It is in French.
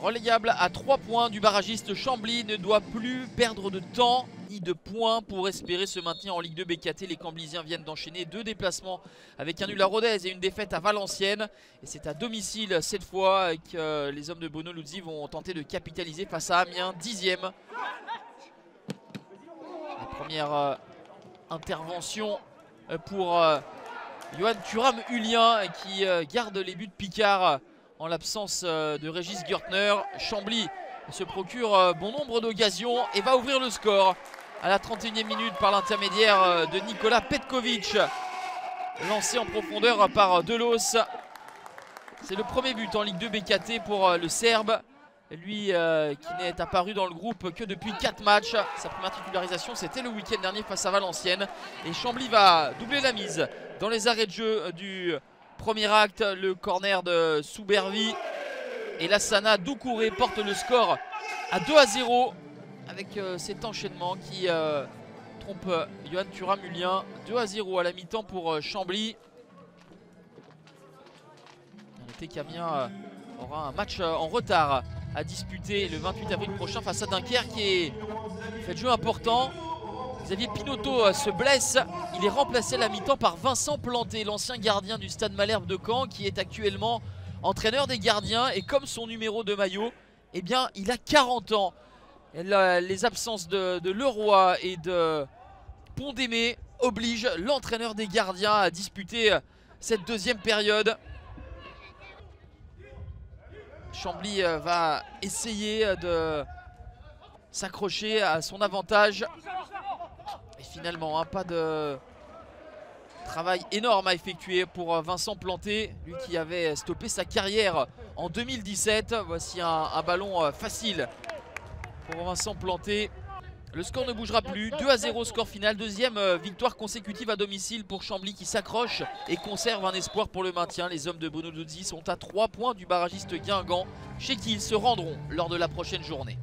relayable à 3 points du barragiste Chambly ne doit plus perdre de temps ni de points pour espérer se maintenir en Ligue 2 BKT. Les Camblisiens viennent d'enchaîner deux déplacements avec un nul à Rodez et une défaite à Valenciennes. Et c'est à domicile cette fois que les hommes de Bono Luzzi vont tenter de capitaliser face à Amiens, dixième. La première euh, intervention euh, pour euh, Johan Thuram-Hulien qui garde les buts de Picard en l'absence de Régis Gürtner. Chambly se procure bon nombre d'occasions et va ouvrir le score à la 31e minute par l'intermédiaire de Nicolas Petkovic. Lancé en profondeur par Delos. C'est le premier but en Ligue 2 BKT pour le Serbe. Lui qui n'est apparu dans le groupe que depuis 4 matchs. Sa première titularisation c'était le week-end dernier face à Valenciennes. Et Chambly va doubler la mise dans les arrêts de jeu du Premier acte, le corner de Soubervi. Et Lassana Doucouré porte le score à 2 à 0 avec euh, cet enchaînement qui euh, trompe euh, Johan Thuram-Hulien. 2 à 0 à la mi-temps pour Chambly. Notez qu'Amiens aura un match en retard à disputer le 28 avril prochain face à Dunkerque qui est fait jeu important. Xavier Pinotto euh, se blesse. Il est remplacé à la mi-temps par Vincent Planté, l'ancien gardien du Stade Malherbe de Caen, qui est actuellement entraîneur des gardiens. Et comme son numéro de maillot, eh bien, il a 40 ans. les absences de, Leroy et de Pondémé obligent l'entraîneur des gardiens à disputer euh, cette deuxième période. Chambly euh, va essayer de s'accrocher à son avantage finalement. Hein, pas de travail énorme à effectuer pour euh, Vincent Planté, lui qui avait stoppé sa carrière en 2017. Voici un, ballon euh, facile pour Vincent Planté. Le score ne bougera plus, 2 à 0 score final, deuxième euh, victoire consécutive à domicile pour Chambly qui s'accroche et conserve un espoir pour le maintien. Les hommes de Bono sont à 3 points du barragiste Guingamp, chez qui ils se rendront lors de la prochaine journée.